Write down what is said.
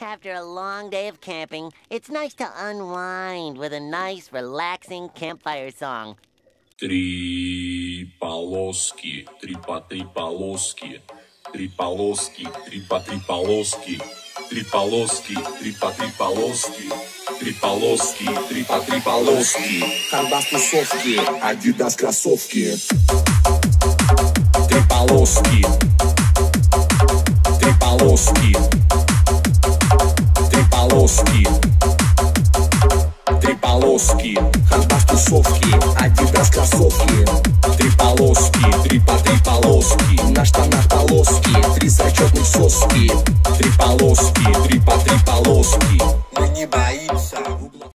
After a long day of camping, it's nice to unwind with a nice, relaxing campfire song. Три полоски, три по три полоски, три полоски, три по три полоски, три полоски, три по три полоски, три полоски, три по три полоски. Хардас тусовки, Адидас кроссовки. Три полоски. Три полоски. Три полоски. Полоски. Хардас тусовки, Адидас кроссовки. Три полоски, три по три полоски. На штанах полоски, три зачетных соски. Три полоски, три по.